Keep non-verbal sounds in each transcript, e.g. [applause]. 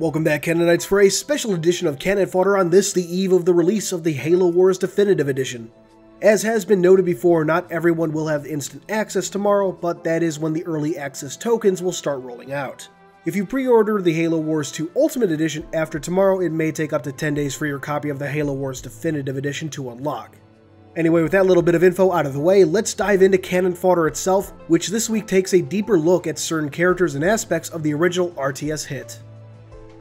Welcome back, Canonites, for a special edition of Canon Fodder on this, the eve of the release of the Halo Wars Definitive Edition. As has been noted before, not everyone will have instant access tomorrow, but that is when the early access tokens will start rolling out. If you pre-order the Halo Wars 2 Ultimate Edition after tomorrow, it may take up to 10 days for your copy of the Halo Wars Definitive Edition to unlock. Anyway, with that little bit of info out of the way, let's dive into Canon Fodder itself, which this week takes a deeper look at certain characters and aspects of the original RTS hit.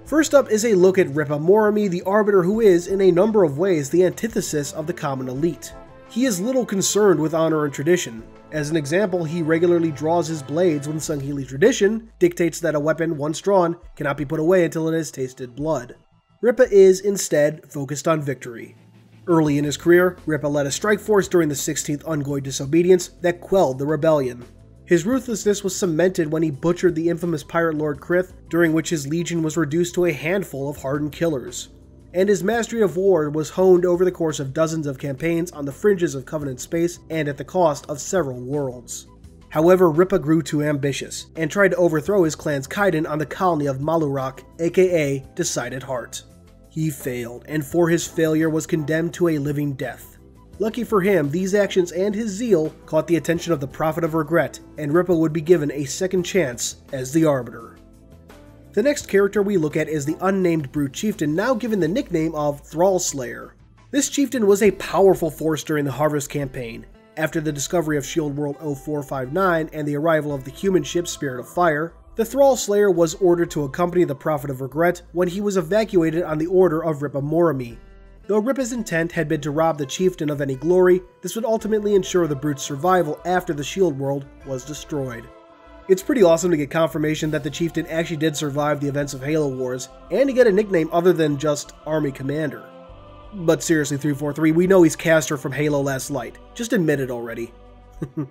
First up is a look at Ripa 'Moramee, the Arbiter who is, in a number of ways, the antithesis of the common elite. He is little concerned with honor and tradition. As an example, he regularly draws his blades when Sangheili tradition dictates that a weapon once drawn cannot be put away until it has tasted blood. Ripa is, instead, focused on victory. Early in his career, Ripa led a strike force during the 16th Unggoy disobedience that quelled the rebellion. His ruthlessness was cemented when he butchered the infamous pirate lord Krith, during which his legion was reduced to a handful of hardened killers. And his mastery of war was honed over the course of dozens of campaigns on the fringes of Covenant space and at the cost of several worlds. However, Ripa grew too ambitious, and tried to overthrow his clan's Kaidon on the colony of Malurak, aka Decided Heart. He failed, and for his failure was condemned to a living death. Lucky for him, these actions and his zeal caught the attention of the Prophet of Regret, and Ripa would be given a second chance as the Arbiter. The next character we look at is the unnamed Brute Chieftain, now given the nickname of Thrall Slayer. This chieftain was a powerful force during the Harvest campaign. After the discovery of Shield World 0459 and the arrival of the human ship Spirit of Fire, the Thrall Slayer was ordered to accompany the Prophet of Regret when he was evacuated on the order of Ripa 'Moramee, Though Ripa's intent had been to rob the chieftain of any glory, this would ultimately ensure the Brute's survival after the Shield World was destroyed. It's pretty awesome to get confirmation that the chieftain actually did survive the events of Halo Wars, and to get a nickname other than just Army Commander. But seriously, 343, we know he's Castor from Halo Last Light. Just admit it already. [laughs]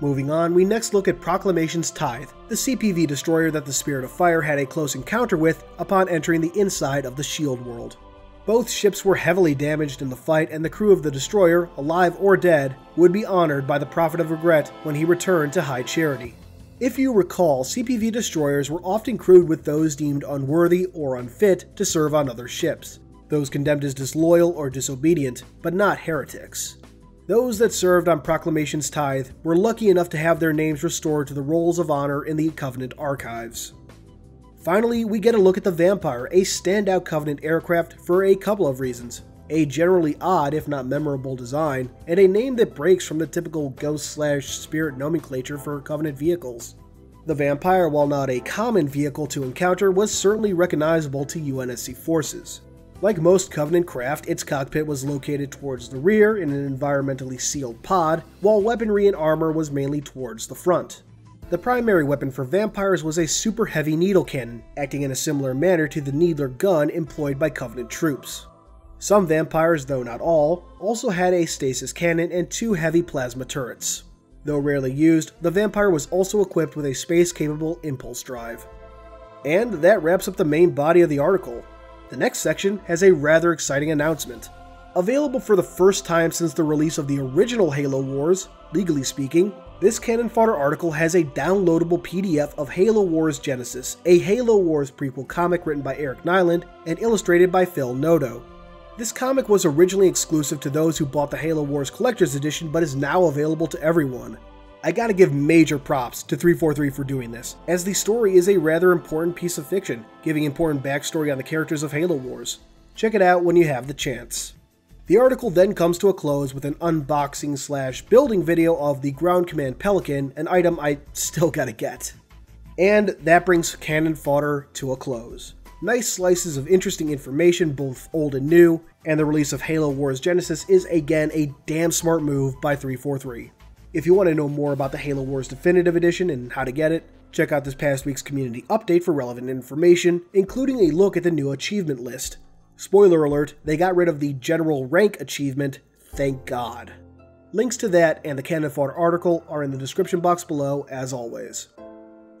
Moving on, we next look at Proclamation's Tithe, the CPV destroyer that the Spirit of Fire had a close encounter with upon entering the inside of the Shield World. Both ships were heavily damaged in the fight, and the crew of the destroyer, alive or dead, would be honored by the Prophet of Regret when he returned to High Charity. If you recall, CPV destroyers were often crewed with those deemed unworthy or unfit to serve on other ships, those condemned as disloyal or disobedient, but not heretics. Those that served on Proclamation's Tithe were lucky enough to have their names restored to the rolls of honor in the Covenant archives. Finally, we get a look at the Vampire, a standout Covenant aircraft for a couple of reasons. A generally odd, if not memorable design, and a name that breaks from the typical ghost slash spirit nomenclature for Covenant vehicles. The Vampire, while not a common vehicle to encounter, was certainly recognizable to UNSC forces. Like most Covenant craft, its cockpit was located towards the rear in an environmentally sealed pod, while weaponry and armor was mainly towards the front. The primary weapon for vampires was a super heavy needle cannon, acting in a similar manner to the needler gun employed by Covenant troops. Some vampires, though not all, also had a stasis cannon and two heavy plasma turrets. Though rarely used, the Vampire was also equipped with a space-capable impulse drive. And that wraps up the main body of the article. The next section has a rather exciting announcement. Available for the first time since the release of the original Halo Wars, legally speaking, this Canon Fodder article has a downloadable PDF of Halo Wars Genesis, a Halo Wars prequel comic written by Eric Nylund and illustrated by Phil Noto. This comic was originally exclusive to those who bought the Halo Wars Collector's Edition but is now available to everyone. I gotta give major props to 343 for doing this, as the story is a rather important piece of fiction, giving important backstory on the characters of Halo Wars. Check it out when you have the chance. The article then comes to a close with an unboxing slash building video of the Ground Command Pelican, an item I still gotta get. And that brings Canon Fodder to a close. Nice slices of interesting information, both old and new, and the release of Halo Wars Genesis is again a damn smart move by 343. If you want to know more about the Halo Wars Definitive Edition and how to get it, check out this past week's community update for relevant information, including a look at the new achievement list. Spoiler alert, they got rid of the general rank achievement, thank god. Links to that and the Canon Fodder article are in the description box below, as always.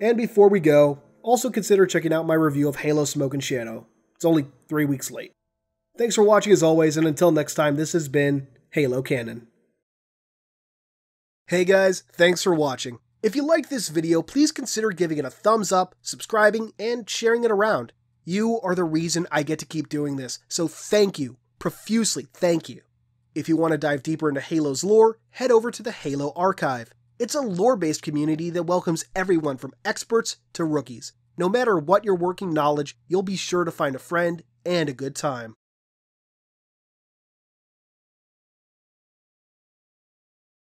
And before we go, also consider checking out my review of Halo Smoke and Shadow. It's only three weeks late. Thanks for watching as always, and until next time, this has been Halo Canon. Hey guys, thanks for watching. If you liked this video, please consider giving it a thumbs up, subscribing, and sharing it around. You are the reason I get to keep doing this, so thank you, profusely thank you. If you want to dive deeper into Halo's lore, head over to the Halo Archive. It's a lore based community that welcomes everyone from experts to rookies. No matter what your working knowledge, you'll be sure to find a friend and a good time.